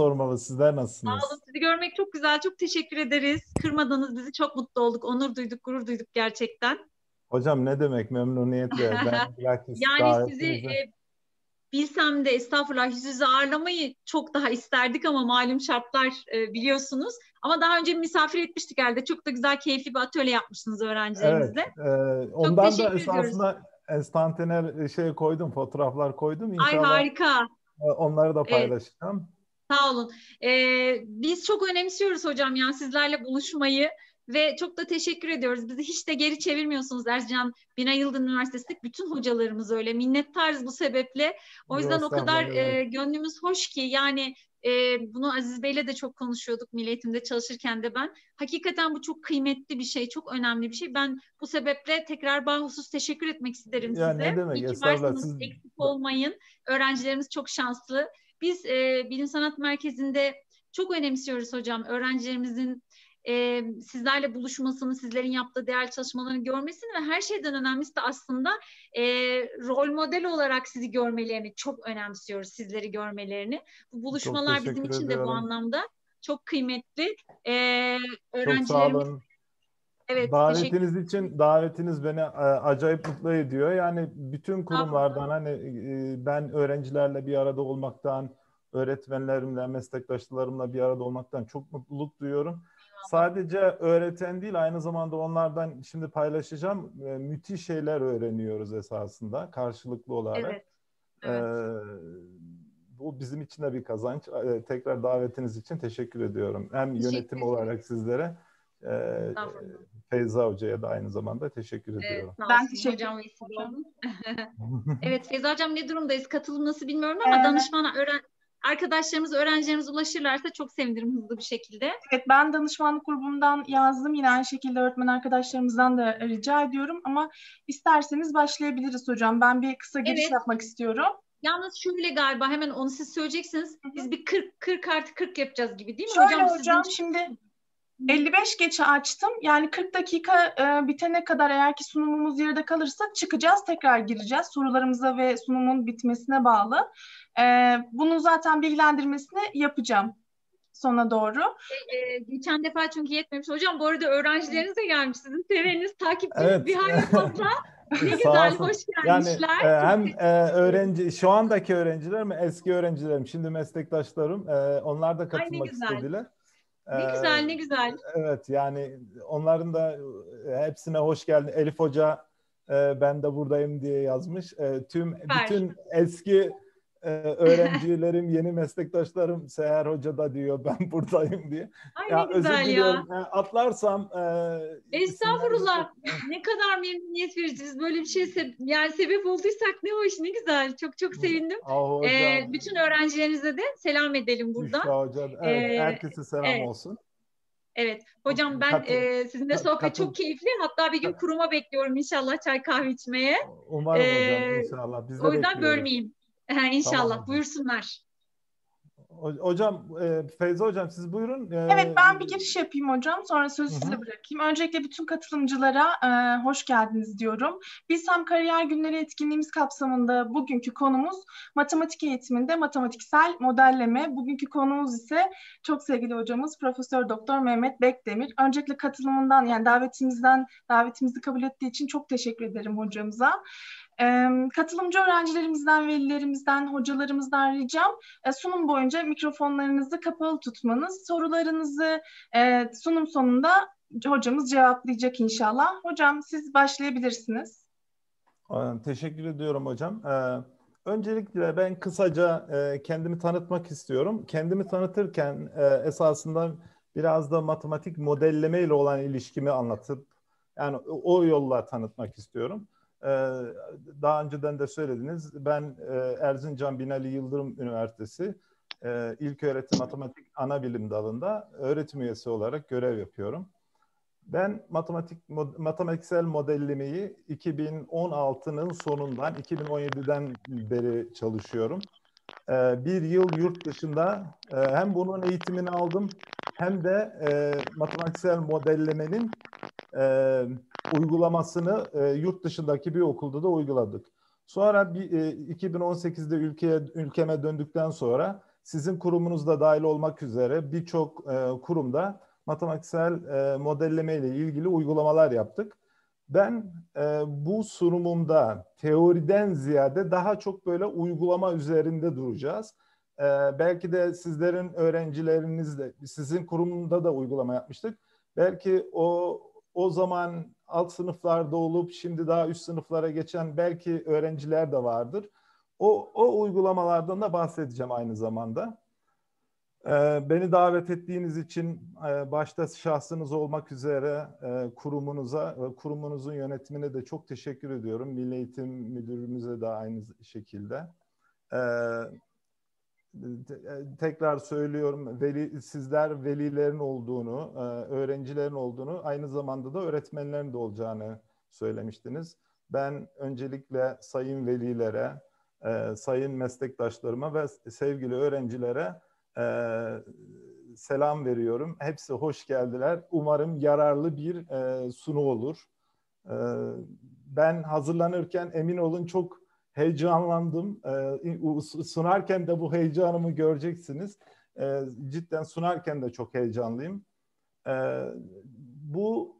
sormalı. Sizler nasılsınız? Sağ olun. Sizi görmek çok güzel. Çok teşekkür ederiz. Kırmadınız bizi. Çok mutlu olduk. Onur duyduk, gurur duyduk gerçekten. Hocam ne demek memnuniyetle. Ben yani sizi e, bilsem de estağfurullah yüz yüze ağırlamayı çok daha isterdik ama malum şartlar e, biliyorsunuz. Ama daha önce misafir etmiştik herhalde. Çok da güzel, keyifli bir atölye yapmışsınız öğrencilerimizle. Evet. E, ondan da esasında enstantaner şey koydum, fotoğraflar koydum. İnşallah Ay harika. Onları da paylaşacağım. Evet. Sağ olun. Ee, biz çok önemsiyoruz hocam yani sizlerle buluşmayı ve çok da teşekkür ediyoruz. Bizi hiç de geri çevirmiyorsunuz Ercan Binay Yıldırım Üniversitesi bütün hocalarımız öyle minnettarız bu sebeple. O yüzden o kadar e, gönlümüz hoş ki yani e, bunu Aziz Bey'le de çok konuşuyorduk milli eğitimde çalışırken de ben. Hakikaten bu çok kıymetli bir şey, çok önemli bir şey. Ben bu sebeple tekrar bahusus teşekkür etmek isterim ya size. Ne demek? İyi ki varsınız, siz... eksik olmayın. Öğrencilerimiz çok şanslı. Biz e, Bilim Sanat Merkezi'nde çok önemsiyoruz hocam. Öğrencilerimizin e, sizlerle buluşmasını, sizlerin yaptığı değerli çalışmalarını görmesini ve her şeyden önemlisi de aslında e, rol model olarak sizi görmelerini çok önemsiyoruz, sizleri görmelerini. Bu buluşmalar bizim için de bu anlamda çok kıymetli. E, öğrencilerimiz... Çok sağ olun. Evet, davetiniz için davetiniz beni acayip mutlu ediyor. Yani bütün kurumlardan hani ben öğrencilerle bir arada olmaktan, öğretmenlerimle, meslektaşlarımla bir arada olmaktan çok mutluluk duyuyorum. Sadece öğreten değil aynı zamanda onlardan şimdi paylaşacağım müthiş şeyler öğreniyoruz esasında karşılıklı olarak. Evet. evet. Ee, bu bizim için de bir kazanç. Tekrar davetiniz için teşekkür ediyorum. Hem teşekkür yönetim olarak sizlere ee, Feyza Hoca'ya da aynı zamanda teşekkür ediyorum. Evet, ben teşekkür ederim. evet Feyza Hocam ne durumdayız? Katılım nasıl bilmiyorum ama ee, danışmana öğren arkadaşlarımız, öğrencilerimiz ulaşırlarsa çok sevinirim hızlı bir şekilde. Evet ben danışmanlık grubundan yazdım. Yine aynı şekilde öğretmen arkadaşlarımızdan da rica ediyorum ama isterseniz başlayabiliriz hocam. Ben bir kısa giriş evet. yapmak istiyorum. Yalnız şöyle galiba hemen onu siz söyleyeceksiniz. Biz bir 40 40 artı 40 yapacağız gibi değil mi Şöyle hocam? hocam sizin... şimdi 55 geçe açtım. Yani 40 dakika e, bitene kadar eğer ki sunumumuz yarıda kalırsa çıkacağız, tekrar gireceğiz. Sorularımıza ve sunumun bitmesine bağlı. E, bunun zaten bilgilendirmesini yapacağım sona doğru. E, e, geçen defa çünkü yetmemiş. Hocam bu arada öğrencileriniz de gelmiş. Sizin severiniz, takipçiniz evet. bir hayli fazla. Ne güzel, hoş gelmişler. Yani, e, hem e, öğrenci, şu andaki öğrencilerim, eski öğrencilerim, şimdi meslektaşlarım, e, onlar da katılmak istediler. Ne ee, güzel, ne güzel. Evet, yani onların da e, hepsine hoş geldin. Elif Hoca e, ben de buradayım diye yazmış. E, tüm Süper. bütün eski e, öğrencilerim, yeni meslektaşlarım Seher Hoca da diyor ben buradayım diye. Ay ya, ne güzel ya. E, atlarsam e, Estağfurullah. ne kadar memnuniyet vericiniz. Böyle bir şey se- yani sebep olduysak ne hoş, ne güzel. Çok çok sevindim. Ah, ee, bütün öğrencilerinize de selam edelim buradan. Büşra hocam. Evet, ee, herkese selam evet. olsun. Evet. Hocam ben Katıl, e, sizinle sohbet katıl. çok keyifli. Hatta bir gün kuruma bekliyorum inşallah çay kahve içmeye. Umarım ee, hocam inşallah. Biz de o yüzden bekliyoruz. bölmeyeyim. İnşallah. Tamam. Buyursunlar. Hocam, e, Feyza Hocam siz buyurun. E, evet ben bir giriş yapayım hocam. Sonra sözü size bırakayım. Öncelikle bütün katılımcılara e, hoş geldiniz diyorum. Biz hem kariyer günleri etkinliğimiz kapsamında bugünkü konumuz matematik eğitiminde matematiksel modelleme. Bugünkü konumuz ise çok sevgili hocamız Profesör Doktor Mehmet Bekdemir. Öncelikle katılımından yani davetimizden davetimizi kabul ettiği için çok teşekkür ederim hocamıza. Katılımcı öğrencilerimizden, velilerimizden, hocalarımızdan ricam e, sunum boyunca mikrofonlarınızı kapalı tutmanız. Sorularınızı e, sunum sonunda hocamız cevaplayacak inşallah. Hocam siz başlayabilirsiniz. Teşekkür ediyorum hocam. Öncelikle ben kısaca e, kendimi tanıtmak istiyorum. Kendimi tanıtırken esasında biraz da matematik modelleme ile olan ilişkimi anlatıp yani o yolla tanıtmak istiyorum. Ee, daha önceden de söylediniz. Ben e, Erzincan Binali Yıldırım Üniversitesi e, İlk Öğretim Matematik Ana Bilim Dalı'nda öğretim üyesi olarak görev yapıyorum. Ben matematik matematiksel modellemeyi 2016'nın sonundan 2017'den beri çalışıyorum. Ee, bir yıl yurt dışında e, hem bunun eğitimini aldım hem de matematiksel modellemenin uygulamasını e, yurt dışındaki bir okulda da uyguladık. Sonra bir, e, 2018'de ülkeye ülkeme döndükten sonra sizin kurumunuz da dahil olmak üzere birçok e, kurumda matematiksel e, modelleme ile ilgili uygulamalar yaptık. Ben e, bu sunumumda teoriden ziyade daha çok böyle uygulama üzerinde duracağız. E, belki de sizlerin öğrencilerinizde, sizin kurumunda da uygulama yapmıştık. Belki o o zaman alt sınıflarda olup şimdi daha üst sınıflara geçen belki öğrenciler de vardır. O, o uygulamalardan da bahsedeceğim aynı zamanda. Ee, beni davet ettiğiniz için e, başta şahsınız olmak üzere e, kurumunuza ve kurumunuzun yönetimine de çok teşekkür ediyorum. Milli Eğitim Müdürümüze de aynı şekilde. Ee, tekrar söylüyorum veli, sizler velilerin olduğunu, e, öğrencilerin olduğunu, aynı zamanda da öğretmenlerin de olacağını söylemiştiniz. Ben öncelikle sayın velilere, sayın meslektaşlarıma ve sevgili öğrencilere e, selam veriyorum. Hepsi hoş geldiler. Umarım yararlı bir e, sunu olur. E, ben hazırlanırken emin olun çok heyecanlandım. E, sunarken de bu heyecanımı göreceksiniz. E, cidden sunarken de çok heyecanlıyım. E, bu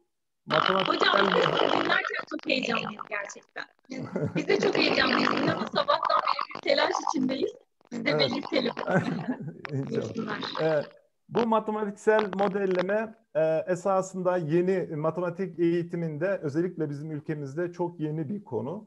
matematik... Hocam dinlerken çok heyecanlıyız gerçekten. Biz, biz de çok heyecanlıyız. İnanın sabahtan beri bir telaş içindeyiz. Biz de evet. belirtelim. evet. Bu matematiksel modelleme e, esasında yeni matematik eğitiminde özellikle bizim ülkemizde çok yeni bir konu.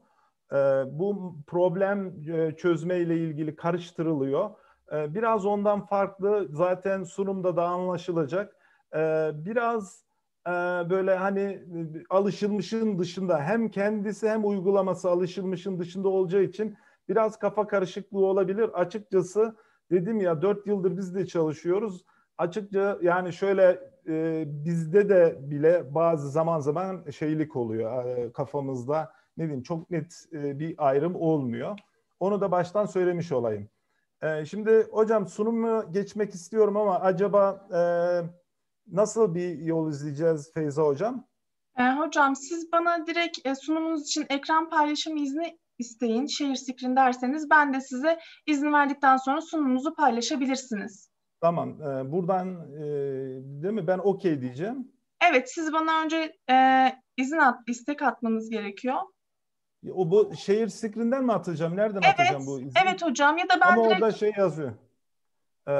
E, bu problem e, çözme ile ilgili karıştırılıyor. E, biraz ondan farklı zaten sunumda da anlaşılacak. E, biraz e, böyle hani alışılmışın dışında hem kendisi hem uygulaması alışılmışın dışında olacağı için biraz kafa karışıklığı olabilir. Açıkçası dedim ya dört yıldır biz de çalışıyoruz. Açıkça yani şöyle e, bizde de bile bazı zaman zaman şeylik oluyor e, kafamızda ne diyeyim çok net e, bir ayrım olmuyor. Onu da baştan söylemiş olayım. E, şimdi hocam sunumu geçmek istiyorum ama acaba e, nasıl bir yol izleyeceğiz Feyza hocam? E, hocam siz bana direkt e, sunumunuz için ekran paylaşım izni isteyin, şehir screen derseniz ben de size izin verdikten sonra sunumunuzu paylaşabilirsiniz. Tamam. E, buradan e, değil mi? Ben okey diyeceğim. Evet. Siz bana önce e, izin at, istek atmanız gerekiyor. O bu şehir screen'den mi atacağım? Nereden evet, atacağım bu izin? Evet hocam ya da ben Ama direkt... orada şey yazıyor. Ee,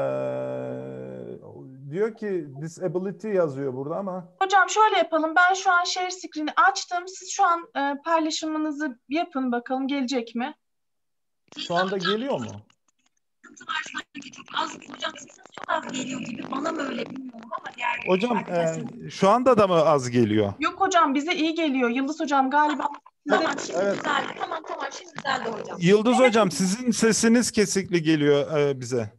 diyor ki disability yazıyor burada ama. Hocam şöyle yapalım. Ben şu an share screen'i açtım. Siz şu an e, paylaşımınızı yapın bakalım gelecek mi? Şu anda geliyor mu? çok az hocam sesin çok az geliyor gibi bana mı öyle bilmiyorum ama diğer Hocam e, şu anda da mı az geliyor? Yok hocam bize iyi geliyor. Yıldız hocam galiba Tamam şimdi evet. güzeldi. Tamam tamam şimdi güzeldi hocam. Yıldız evet. hocam sizin sesiniz kesikli geliyor e, bize.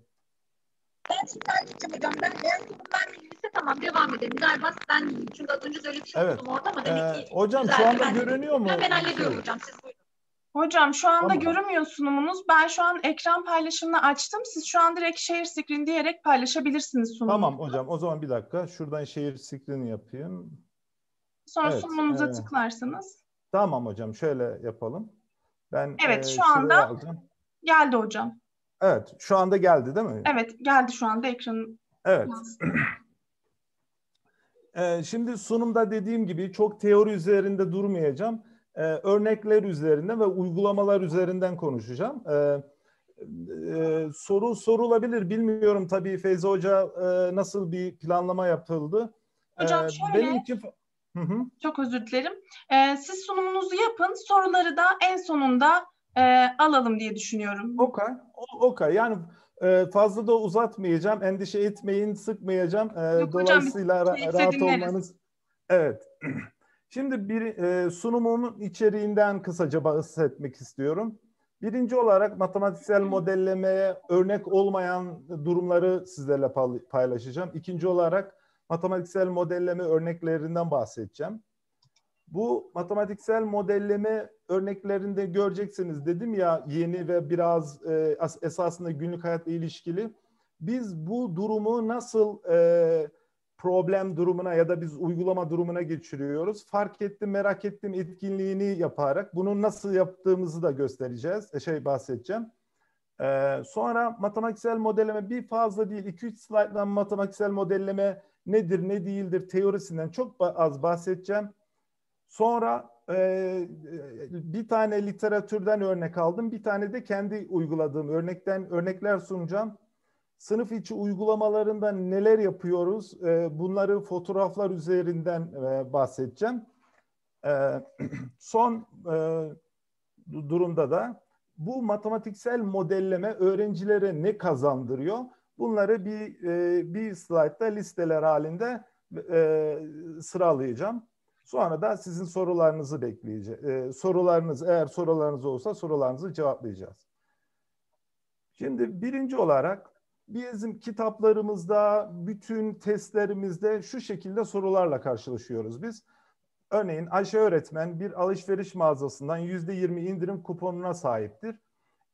Ben sizden gideceğim hocam. Ben eğer ben ilgiliyse tamam devam edelim. Galiba sizden değilim. Çünkü az önce öyle bir şey evet. orada ama demek ee, ki Hocam şu anda görünüyor mu? Ben hallediyorum hocam. Siz buyurun. Hocam şu anda tamam. görünmüyor sunumunuz. Ben şu an ekran paylaşımını açtım. Siz şu an direkt share screen diyerek paylaşabilirsiniz sunumunuzu. Tamam hocam. O zaman bir dakika. Şuradan share screen yapayım. Sonra evet, sunumunuza e, tıklarsınız. Tamam hocam. Şöyle yapalım. Ben Evet, e, şu anda alacağım. geldi hocam. Evet, şu anda geldi değil mi? Evet, geldi şu anda ekranın. Evet. ee, şimdi sunumda dediğim gibi çok teori üzerinde durmayacağım. Ee, örnekler üzerinden ve uygulamalar üzerinden konuşacağım. Ee, e, soru sorulabilir. Bilmiyorum tabii Feyza Hoca e, nasıl bir planlama yapıldı. Hocam ee, şöyle, benim için... Hı hı. çok özür dilerim. Ee, siz sunumunuzu yapın, soruları da en sonunda e, alalım diye düşünüyorum. Okay, okay. Yani e, fazla da uzatmayacağım. Endişe etmeyin, sıkmayacağım. E, Yok, dolayısıyla hocam, ra- rahat dinleriz. olmanız. Evet. Şimdi bir e, sunumumun içeriğinden kısaca bahsetmek istiyorum. Birinci olarak matematiksel modellemeye örnek olmayan durumları sizlerle paylaşacağım. İkinci olarak matematiksel modelleme örneklerinden bahsedeceğim. Bu matematiksel modelleme örneklerinde göreceksiniz dedim ya yeni ve biraz e, esasında günlük hayatla ilişkili. Biz bu durumu nasıl e, problem durumuna ya da biz uygulama durumuna geçiriyoruz. Fark ettim, merak ettim etkinliğini yaparak bunu nasıl yaptığımızı da göstereceğiz. E, şey bahsedeceğim. Ee, sonra matematiksel modelleme bir fazla değil 2-3 slayttan matematiksel modelleme nedir ne değildir teorisinden çok az bahsedeceğim. Sonra e, bir tane literatürden örnek aldım. Bir tane de kendi uyguladığım örnekten örnekler sunacağım. Sınıf içi uygulamalarında neler yapıyoruz? E, bunları fotoğraflar üzerinden e, bahsedeceğim. E, son e, durumda da bu matematiksel modelleme öğrencilere ne kazandırıyor? Bunları bir e, bir slaytta listeler halinde e, sıralayacağım. Sonra da sizin sorularınızı bekleyeceğiz. E, sorularınız eğer sorularınız olsa sorularınızı cevaplayacağız. Şimdi birinci olarak bizim kitaplarımızda, bütün testlerimizde şu şekilde sorularla karşılaşıyoruz biz. Örneğin Ayşe öğretmen bir alışveriş mağazasından yüzde yirmi indirim kuponuna sahiptir.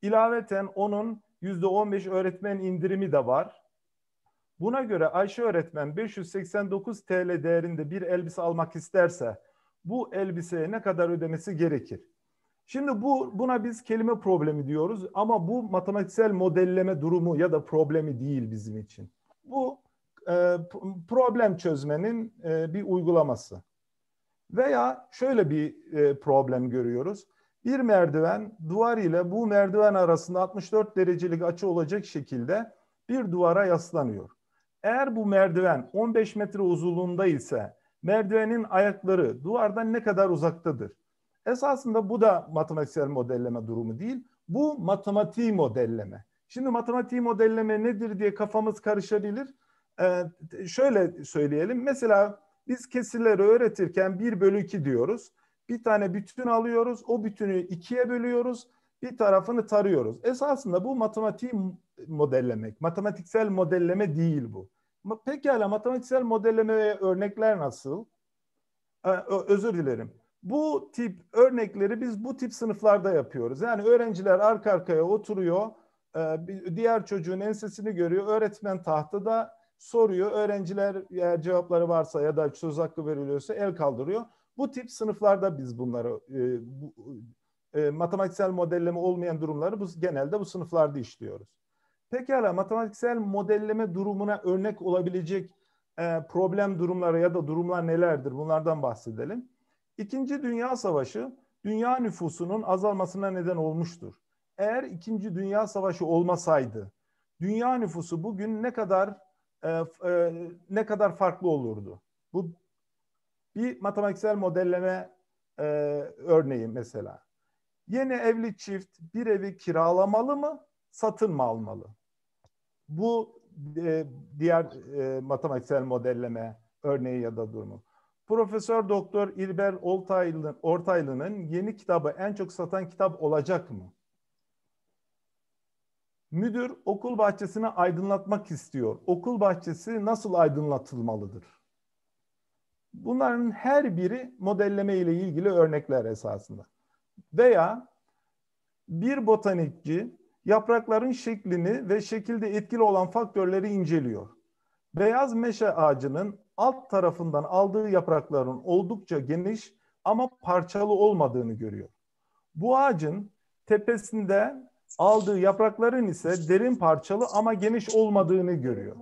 İlaveten onun yüzde on beş öğretmen indirimi de var. Buna göre Ayşe öğretmen 589 TL değerinde bir elbise almak isterse bu elbiseye ne kadar ödemesi gerekir? Şimdi bu buna biz kelime problemi diyoruz ama bu matematiksel modelleme durumu ya da problemi değil bizim için. Bu e, problem çözmenin e, bir uygulaması. Veya şöyle bir e, problem görüyoruz. Bir merdiven duvar ile bu merdiven arasında 64 derecelik açı olacak şekilde bir duvara yaslanıyor. Eğer bu merdiven 15 metre uzunluğunda ise merdivenin ayakları duvardan ne kadar uzaktadır? Esasında bu da matematiksel modelleme durumu değil. Bu matematiği modelleme. Şimdi matematiği modelleme nedir diye kafamız karışabilir. Ee, şöyle söyleyelim. Mesela biz kesirleri öğretirken 1 bölü 2 diyoruz. Bir tane bütün alıyoruz. O bütünü ikiye bölüyoruz. Bir tarafını tarıyoruz. Esasında bu matematiği modellemek. Matematiksel modelleme değil bu. Pekala matematiksel modellemeye örnekler nasıl? Ee, özür dilerim. Bu tip örnekleri biz bu tip sınıflarda yapıyoruz. Yani öğrenciler arka arkaya oturuyor. Ee, diğer çocuğun ensesini görüyor. Öğretmen tahtada soruyor. Öğrenciler eğer cevapları varsa ya da söz hakkı veriliyorsa el kaldırıyor. Bu tip sınıflarda biz bunları e, bu, e, matematiksel modelleme olmayan durumları bu, genelde bu sınıflarda işliyoruz. Pekala matematiksel modelleme durumuna örnek olabilecek e, problem durumları ya da durumlar nelerdir? Bunlardan bahsedelim. İkinci Dünya Savaşı dünya nüfusunun azalmasına neden olmuştur. Eğer İkinci Dünya Savaşı olmasaydı dünya nüfusu bugün ne kadar e, e, ne kadar farklı olurdu? Bu bir matematiksel modelleme e, örneği mesela. Yeni evli çift bir evi kiralamalı mı, satın mı almalı? Bu e, diğer e, matematiksel modelleme örneği ya da durumu. Profesör Doktor İlber Ortaylı, Ortaylı'nın yeni kitabı en çok satan kitap olacak mı? Müdür okul bahçesini aydınlatmak istiyor. Okul bahçesi nasıl aydınlatılmalıdır? Bunların her biri modelleme ile ilgili örnekler esasında. Veya bir botanikçi yaprakların şeklini ve şekilde etkili olan faktörleri inceliyor. Beyaz meşe ağacının alt tarafından aldığı yaprakların oldukça geniş ama parçalı olmadığını görüyor. Bu ağacın tepesinde aldığı yaprakların ise derin parçalı ama geniş olmadığını görüyor.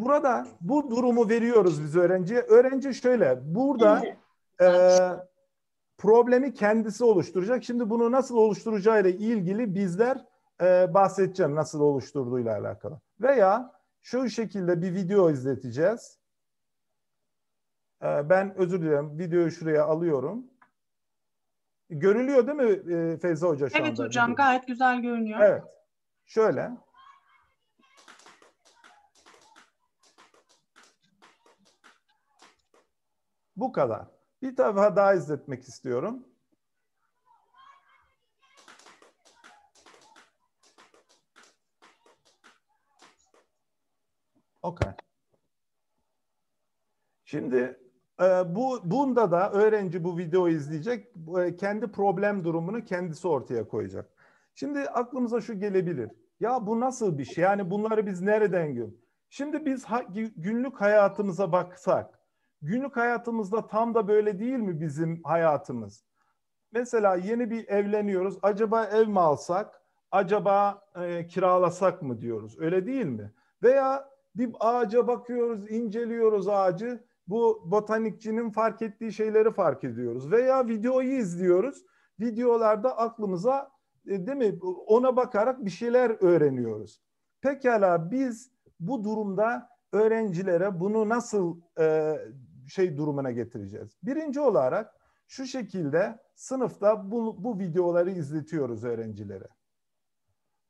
Burada bu durumu veriyoruz biz öğrenciye. Öğrenci şöyle, burada e, problemi kendisi oluşturacak. Şimdi bunu nasıl oluşturacağıyla ilgili bizler e, bahsedeceğim nasıl oluşturduğuyla alakalı. Veya şu şekilde bir video izleteceğiz. E, ben özür dilerim videoyu şuraya alıyorum. Görülüyor değil mi e, Feyza Hoca şu evet anda? Evet hocam gayet güzel görünüyor. Evet. Şöyle. Bu kadar. Bir defa daha izletmek istiyorum. Okay. Şimdi e, bu bunda da öğrenci bu videoyu izleyecek, e, kendi problem durumunu kendisi ortaya koyacak. Şimdi aklımıza şu gelebilir. Ya bu nasıl bir şey? Yani bunları biz nereden gün? Şimdi biz ha, günlük hayatımıza baksak, günlük hayatımızda tam da böyle değil mi bizim hayatımız? Mesela yeni bir evleniyoruz. Acaba ev mi alsak? acaba e, kiralasak mı diyoruz. Öyle değil mi? Veya bir ağaca bakıyoruz, inceliyoruz ağacı. Bu botanikçinin fark ettiği şeyleri fark ediyoruz. Veya videoyu izliyoruz. Videolarda aklımıza e, değil mi ona bakarak bir şeyler öğreniyoruz. Pekala biz bu durumda öğrencilere bunu nasıl e, şey durumuna getireceğiz? Birinci olarak şu şekilde sınıfta bu, bu videoları izletiyoruz öğrencilere.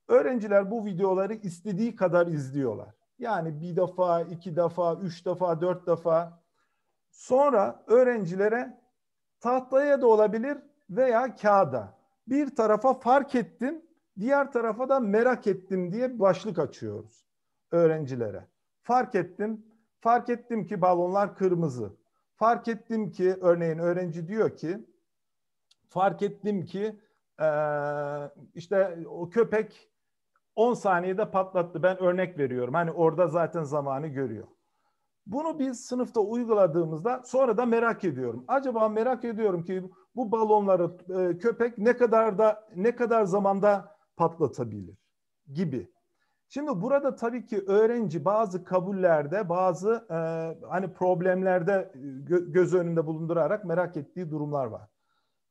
Öğrenciler bu videoları istediği kadar izliyorlar. Yani bir defa, iki defa, üç defa, dört defa. Sonra öğrencilere tahtaya da olabilir veya kağıda. Bir tarafa fark ettim, diğer tarafa da merak ettim diye başlık açıyoruz öğrencilere. Fark ettim, fark ettim ki balonlar kırmızı. Fark ettim ki örneğin öğrenci diyor ki fark ettim ki işte o köpek 10 saniyede patlattı. Ben örnek veriyorum. Hani orada zaten zamanı görüyor. Bunu biz sınıfta uyguladığımızda sonra da merak ediyorum. Acaba merak ediyorum ki bu balonları e, köpek ne kadar da ne kadar zamanda patlatabilir gibi. Şimdi burada tabii ki öğrenci bazı kabullerde, bazı e, hani problemlerde gö- göz önünde bulundurarak merak ettiği durumlar var.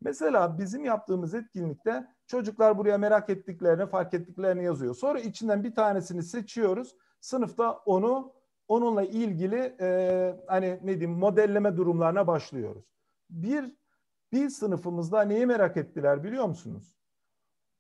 Mesela bizim yaptığımız etkinlikte çocuklar buraya merak ettiklerini, fark ettiklerini yazıyor. Sonra içinden bir tanesini seçiyoruz. Sınıfta onu onunla ilgili e, hani ne diyeyim modelleme durumlarına başlıyoruz. Bir bir sınıfımızda neyi merak ettiler biliyor musunuz?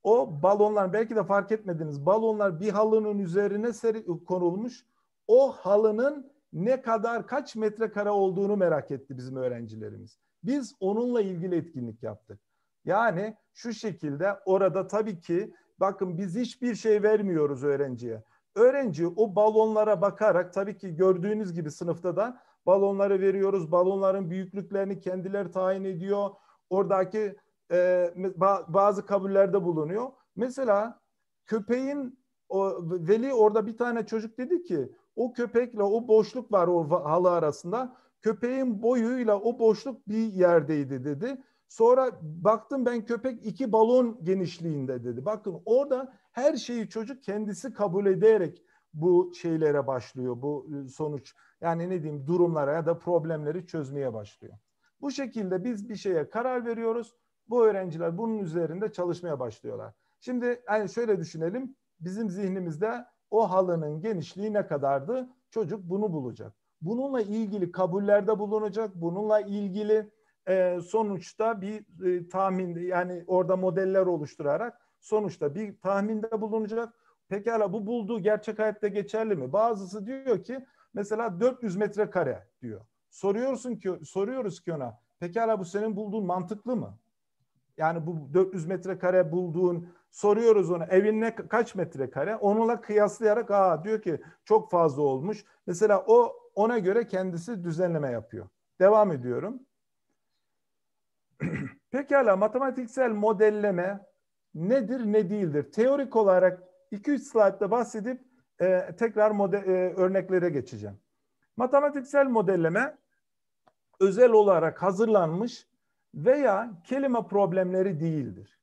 O balonlar belki de fark etmediniz. Balonlar bir halının üzerine seri, konulmuş. O halının ne kadar kaç metrekare olduğunu merak etti bizim öğrencilerimiz. Biz onunla ilgili etkinlik yaptık. Yani şu şekilde orada tabii ki bakın biz hiçbir şey vermiyoruz öğrenciye. Öğrenci o balonlara bakarak tabii ki gördüğünüz gibi sınıfta da balonları veriyoruz. Balonların büyüklüklerini kendileri tayin ediyor. Oradaki e, bazı kabullerde bulunuyor. Mesela köpeğin o veli orada bir tane çocuk dedi ki o köpekle o boşluk var o halı arasında. Köpeğin boyuyla o boşluk bir yerdeydi dedi. Sonra baktım ben köpek iki balon genişliğinde dedi. Bakın orada her şeyi çocuk kendisi kabul ederek bu şeylere başlıyor. Bu e, sonuç yani ne diyeyim durumlara ya da problemleri çözmeye başlıyor. Bu şekilde biz bir şeye karar veriyoruz. Bu öğrenciler bunun üzerinde çalışmaya başlıyorlar. Şimdi yani şöyle düşünelim. Bizim zihnimizde o halının genişliği ne kadardı? Çocuk bunu bulacak. Bununla ilgili kabullerde bulunacak. Bununla ilgili e, sonuçta bir e, tahmin yani orada modeller oluşturarak sonuçta bir tahminde bulunacak. Pekala bu bulduğu gerçek hayatta geçerli mi? Bazısı diyor ki mesela 400 metrekare diyor. Soruyorsun ki soruyoruz ki ona pekala bu senin bulduğun mantıklı mı? Yani bu 400 metrekare bulduğun soruyoruz ona evin ne kaç metrekare? Onunla kıyaslayarak aa diyor ki çok fazla olmuş. Mesela o ona göre kendisi düzenleme yapıyor. Devam ediyorum. Pekala matematiksel modelleme nedir ne değildir? Teorik olarak 2-3 slaytta bahsedip e, tekrar model, e, örneklere geçeceğim. Matematiksel modelleme özel olarak hazırlanmış veya kelime problemleri değildir.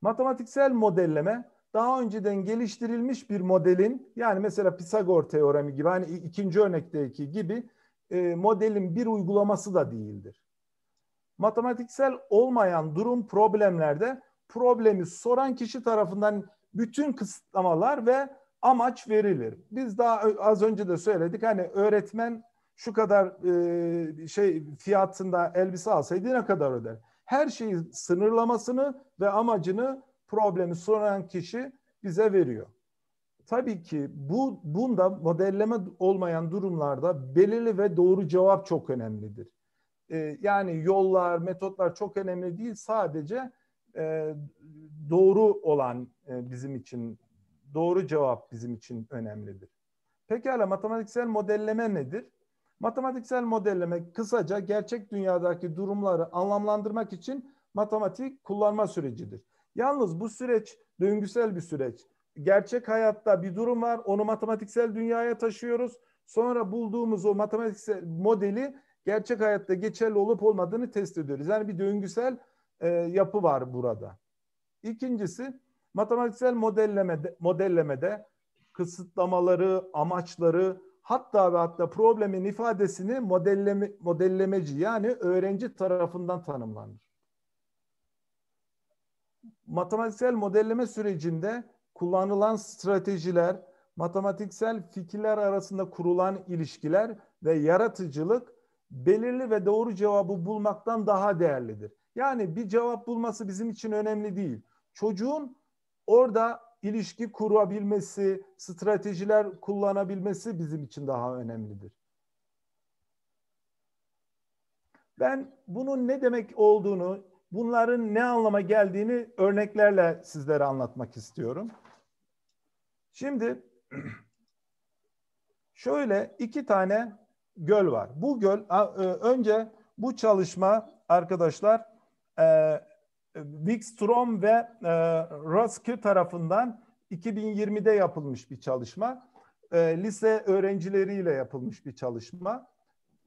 Matematiksel modelleme daha önceden geliştirilmiş bir modelin yani mesela Pisagor teoremi gibi hani ikinci örnekteki gibi e, modelin bir uygulaması da değildir. Matematiksel olmayan durum problemlerde problemi soran kişi tarafından bütün kısıtlamalar ve amaç verilir. Biz daha az önce de söyledik hani öğretmen şu kadar e, şey fiyatında elbise alsaydı ne kadar öder? Her şeyi sınırlamasını ve amacını problemi soran kişi bize veriyor. Tabii ki bu bunda modelleme olmayan durumlarda belirli ve doğru cevap çok önemlidir. Ee, yani yollar, metotlar çok önemli değil. Sadece e, doğru olan e, bizim için, doğru cevap bizim için önemlidir. Pekala matematiksel modelleme nedir? Matematiksel modelleme kısaca gerçek dünyadaki durumları anlamlandırmak için matematik kullanma sürecidir. Yalnız bu süreç döngüsel bir süreç. Gerçek hayatta bir durum var, onu matematiksel dünyaya taşıyoruz. Sonra bulduğumuz o matematiksel modeli gerçek hayatta geçerli olup olmadığını test ediyoruz. Yani bir döngüsel e, yapı var burada. İkincisi Matematiksel modellemede, modellemede kısıtlamaları, amaçları, hatta ve hatta problemin ifadesini modelleme, modellemeci yani öğrenci tarafından tanımlanır. Matematiksel modelleme sürecinde kullanılan stratejiler, matematiksel fikirler arasında kurulan ilişkiler ve yaratıcılık belirli ve doğru cevabı bulmaktan daha değerlidir. Yani bir cevap bulması bizim için önemli değil. Çocuğun orada ilişki kurabilmesi, stratejiler kullanabilmesi bizim için daha önemlidir. Ben bunun ne demek olduğunu, bunların ne anlama geldiğini örneklerle sizlere anlatmak istiyorum. Şimdi şöyle iki tane göl var. Bu göl önce bu çalışma arkadaşlar e, Wikstrom ve e, Roske tarafından 2020'de yapılmış bir çalışma. E, lise öğrencileriyle yapılmış bir çalışma.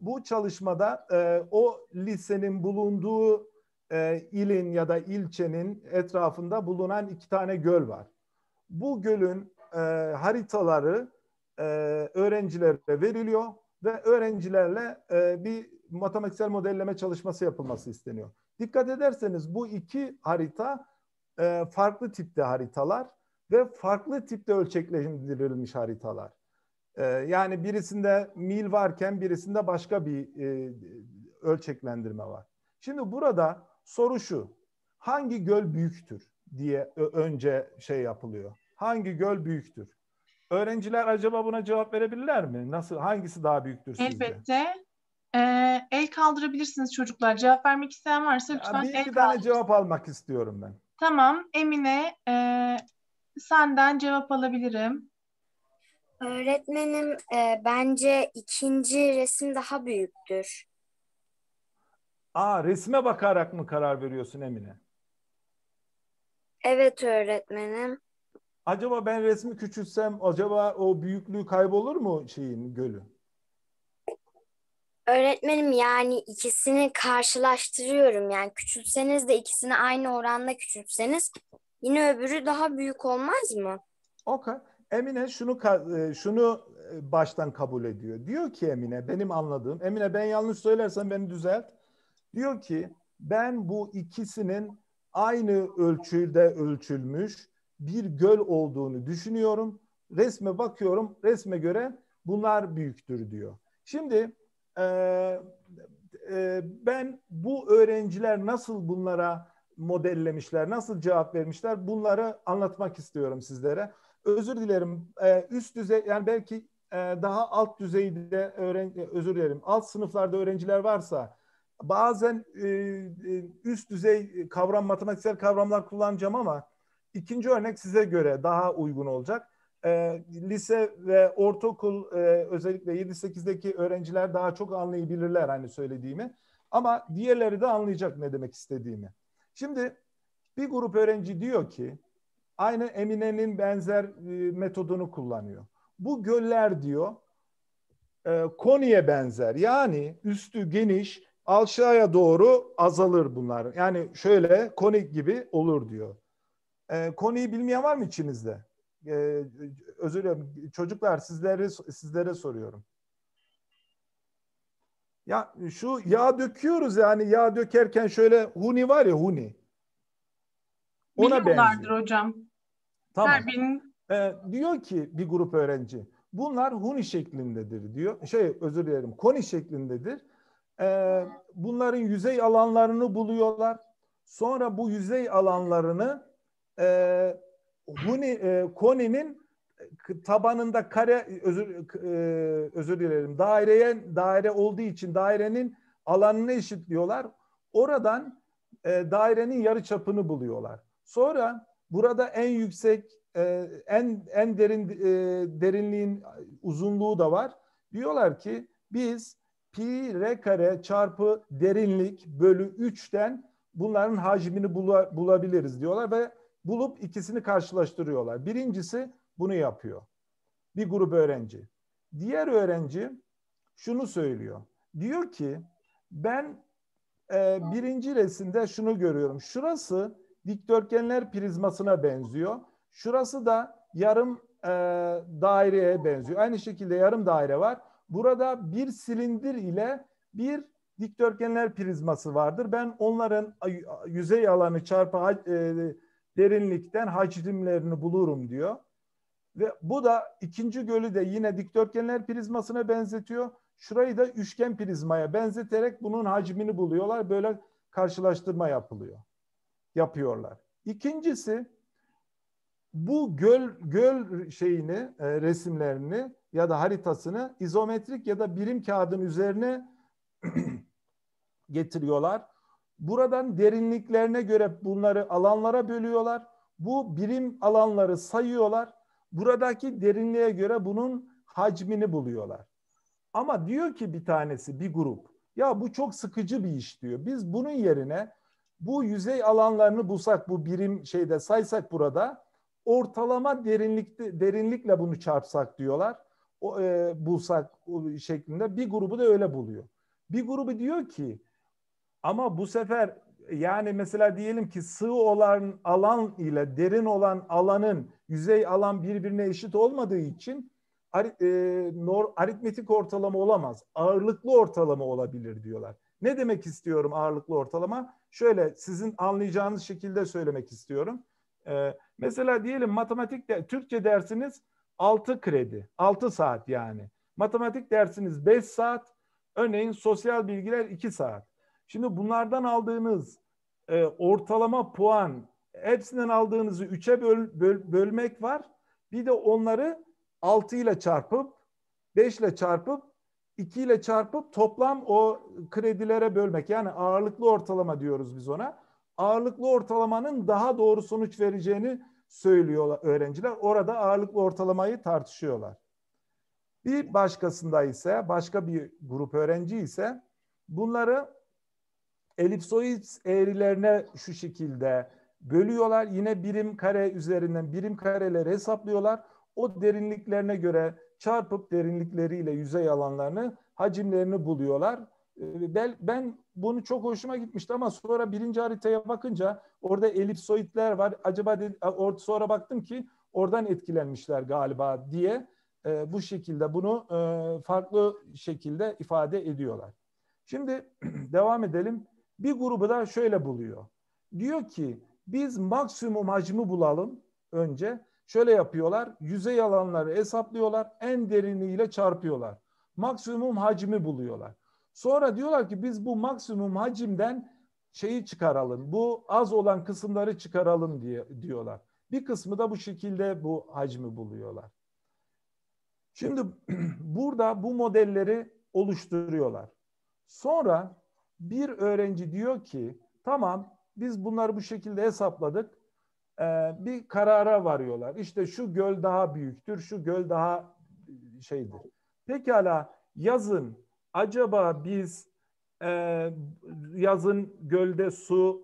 Bu çalışmada e, o lisenin bulunduğu e, ilin ya da ilçenin etrafında bulunan iki tane göl var. Bu gölün e, haritaları e, öğrencilere veriliyor ve öğrencilerle e, bir matematiksel modelleme çalışması yapılması isteniyor. Dikkat ederseniz bu iki harita e, farklı tipte haritalar ve farklı tipte ölçeklendirilmiş haritalar. E, yani birisinde mil varken birisinde başka bir e, ölçeklendirme var. Şimdi burada soru şu. Hangi göl büyüktür diye önce şey yapılıyor. Hangi göl büyüktür? Öğrenciler acaba buna cevap verebilirler mi? Nasıl hangisi daha büyüktür sizce? Elbette. Ee, el kaldırabilirsiniz çocuklar. Cevap vermek isteyen varsa lütfen ya bir el iki tane cevap almak istiyorum ben. Tamam. Emine e, senden cevap alabilirim. Öğretmenim e, bence ikinci resim daha büyüktür. Aa resme bakarak mı karar veriyorsun Emine? Evet öğretmenim. Acaba ben resmi küçültsem acaba o büyüklüğü kaybolur mu şeyin gölü? Öğretmenim yani ikisini karşılaştırıyorum. Yani küçültseniz de ikisini aynı oranda küçültseniz yine öbürü daha büyük olmaz mı? Okay. Emine şunu e, şunu e, baştan kabul ediyor. Diyor ki Emine benim anladığım. Emine ben yanlış söylersem beni düzelt. Diyor ki ben bu ikisinin aynı ölçüde ölçülmüş bir göl olduğunu düşünüyorum. Resme bakıyorum. Resme göre bunlar büyüktür diyor. Şimdi e, e, ben bu öğrenciler nasıl bunlara modellemişler, nasıl cevap vermişler bunları anlatmak istiyorum sizlere. Özür dilerim e, üst düzey yani belki e, daha alt düzeyde öğren özür dilerim alt sınıflarda öğrenciler varsa bazen e üst düzey kavram matematiksel kavramlar kullanacağım ama ikinci örnek size göre daha uygun olacak e, lise ve ortaokul e, özellikle 7-8'deki öğrenciler daha çok anlayabilirler hani söylediğimi. Ama diğerleri de anlayacak ne demek istediğimi. Şimdi bir grup öğrenci diyor ki aynı Emine'nin benzer e, metodunu kullanıyor. Bu göller diyor e, Konya'ya benzer. Yani üstü geniş, aşağıya doğru azalır bunlar. Yani şöyle Konik gibi olur diyor. E, Konya'yı bilmeyen var mı içinizde? E, özür dilerim çocuklar sizlere sizlere soruyorum. Ya şu yağ döküyoruz yani yağ dökerken şöyle huni var ya huni. Ona benziyor. hocam. Tamam. Her birinin... Ee, diyor ki bir grup öğrenci bunlar huni şeklindedir diyor. Şey özür dilerim koni şeklindedir. Ee, bunların yüzey alanlarını buluyorlar. Sonra bu yüzey alanlarını e, Huni, e, Koni'nin e, tabanında kare özür e, özür dilerim daireye daire olduğu için dairenin alanını eşitliyorlar. Oradan e, dairenin yarı çapını buluyorlar. Sonra burada en yüksek e, en en derin e, derinliğin uzunluğu da var. Diyorlar ki biz pi r kare çarpı derinlik bölü 3'ten bunların hacmini bula, bulabiliriz diyorlar ve bulup ikisini karşılaştırıyorlar. Birincisi bunu yapıyor. Bir grup öğrenci. Diğer öğrenci şunu söylüyor. Diyor ki ben e, birinci resimde şunu görüyorum. Şurası dikdörtgenler prizmasına benziyor. Şurası da yarım e, daireye benziyor. Aynı şekilde yarım daire var. Burada bir silindir ile bir dikdörtgenler prizması vardır. Ben onların yüzey alanı çarpı e, derinlikten hacimlerini bulurum diyor. Ve bu da ikinci gölü de yine dikdörtgenler prizmasına benzetiyor. Şurayı da üçgen prizmaya benzeterek bunun hacmini buluyorlar. Böyle karşılaştırma yapılıyor. Yapıyorlar. İkincisi bu göl göl şeyini, e, resimlerini ya da haritasını izometrik ya da birim kağıdın üzerine getiriyorlar. Buradan derinliklerine göre bunları alanlara bölüyorlar. Bu birim alanları sayıyorlar. Buradaki derinliğe göre bunun hacmini buluyorlar. Ama diyor ki bir tanesi bir grup ya bu çok sıkıcı bir iş diyor. Biz bunun yerine bu yüzey alanlarını bulsak bu birim şeyde saysak burada ortalama derinlikte derinlikle bunu çarpsak diyorlar. O, e, bulsak o şeklinde bir grubu da öyle buluyor. Bir grubu diyor ki ama bu sefer yani mesela diyelim ki sığ olan alan ile derin olan alanın yüzey alan birbirine eşit olmadığı için e, aritmetik ortalama olamaz. Ağırlıklı ortalama olabilir diyorlar. Ne demek istiyorum ağırlıklı ortalama? Şöyle sizin anlayacağınız şekilde söylemek istiyorum. Ee, mesela diyelim matematik de, Türkçe dersiniz 6 kredi, 6 saat yani. Matematik dersiniz 5 saat, örneğin sosyal bilgiler 2 saat. Şimdi bunlardan aldığınız e, ortalama puan hepsinden aldığınızı 3'e böl, böl, bölmek var. Bir de onları 6 ile çarpıp 5 ile çarpıp 2 ile çarpıp toplam o kredilere bölmek. Yani ağırlıklı ortalama diyoruz biz ona. Ağırlıklı ortalamanın daha doğru sonuç vereceğini söylüyorlar öğrenciler. Orada ağırlıklı ortalamayı tartışıyorlar. Bir başkasında ise başka bir grup öğrenci ise bunları elipsoid eğrilerine şu şekilde bölüyorlar. Yine birim kare üzerinden birim kareleri hesaplıyorlar. O derinliklerine göre çarpıp derinlikleriyle yüzey alanlarını, hacimlerini buluyorlar. Ee, ben bunu çok hoşuma gitmişti ama sonra birinci haritaya bakınca orada elipsoidler var. Acaba sonra baktım ki oradan etkilenmişler galiba diye e, bu şekilde bunu e, farklı şekilde ifade ediyorlar. Şimdi devam edelim. Bir grubu da şöyle buluyor. Diyor ki biz maksimum hacmi bulalım önce. Şöyle yapıyorlar. Yüzey alanları hesaplıyorlar. En deriniyle çarpıyorlar. Maksimum hacmi buluyorlar. Sonra diyorlar ki biz bu maksimum hacimden şeyi çıkaralım. Bu az olan kısımları çıkaralım diye diyorlar. Bir kısmı da bu şekilde bu hacmi buluyorlar. Şimdi burada bu modelleri oluşturuyorlar. Sonra bir öğrenci diyor ki tamam biz bunları bu şekilde hesapladık. Ee, bir karara varıyorlar. İşte şu göl daha büyüktür, şu göl daha şeydir. Pekala yazın acaba biz e, yazın gölde su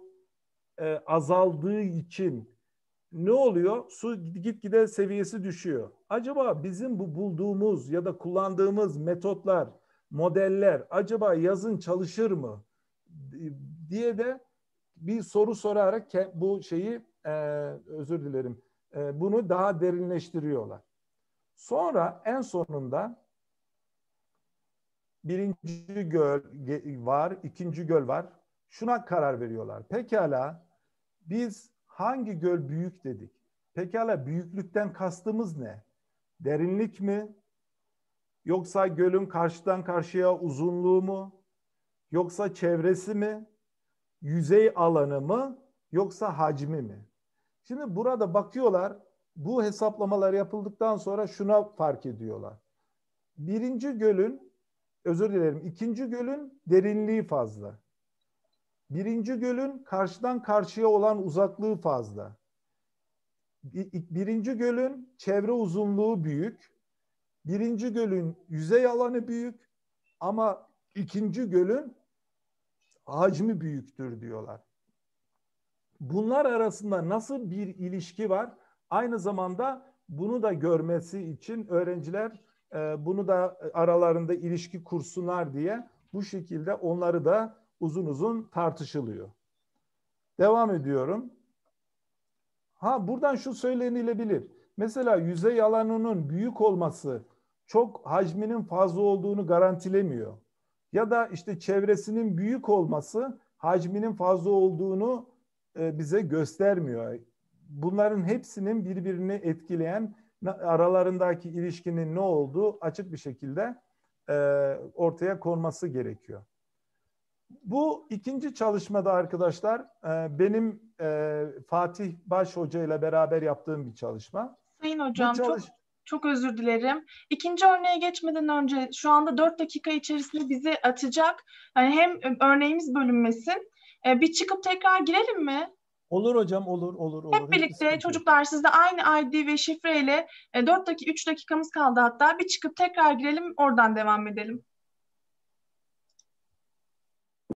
e, azaldığı için ne oluyor? Su gitgide seviyesi düşüyor. Acaba bizim bu bulduğumuz ya da kullandığımız metotlar, modeller acaba yazın çalışır mı? diye de bir soru sorarak bu şeyi e, özür dilerim e, bunu daha derinleştiriyorlar. Sonra en sonunda birinci göl var, ikinci göl var. Şuna karar veriyorlar. Pekala biz hangi göl büyük dedik? Pekala büyüklükten kastımız ne? Derinlik mi? Yoksa gölün karşıdan karşıya uzunluğu mu? Yoksa çevresi mi? Yüzey alanı mı? Yoksa hacmi mi? Şimdi burada bakıyorlar. Bu hesaplamalar yapıldıktan sonra şuna fark ediyorlar. Birinci gölün, özür dilerim, ikinci gölün derinliği fazla. Birinci gölün karşıdan karşıya olan uzaklığı fazla. Birinci gölün çevre uzunluğu büyük. Birinci gölün yüzey alanı büyük. Ama ikinci gölün hacmi büyüktür diyorlar. Bunlar arasında nasıl bir ilişki var? Aynı zamanda bunu da görmesi için öğrenciler e, bunu da aralarında ilişki kursunlar diye bu şekilde onları da uzun uzun tartışılıyor. Devam ediyorum. Ha buradan şu söylenilebilir. Mesela yüzey alanının büyük olması çok hacminin fazla olduğunu garantilemiyor. Ya da işte çevresinin büyük olması hacminin fazla olduğunu e, bize göstermiyor. Bunların hepsinin birbirini etkileyen aralarındaki ilişkinin ne olduğu açık bir şekilde e, ortaya konması gerekiyor. Bu ikinci çalışmada arkadaşlar e, benim Fatih Baş Hoca ile beraber yaptığım bir çalışma. Sayın Hocam çalış- çok çok özür dilerim. İkinci örneğe geçmeden önce şu anda dört dakika içerisinde bizi atacak. Yani hem örneğimiz bölünmesin. E, bir çıkıp tekrar girelim mi? Olur hocam olur olur olur. Hep birlikte çocuklar sizde aynı ID ve şifreyle e, 4 dakika 3 dakikamız kaldı hatta bir çıkıp tekrar girelim oradan devam edelim.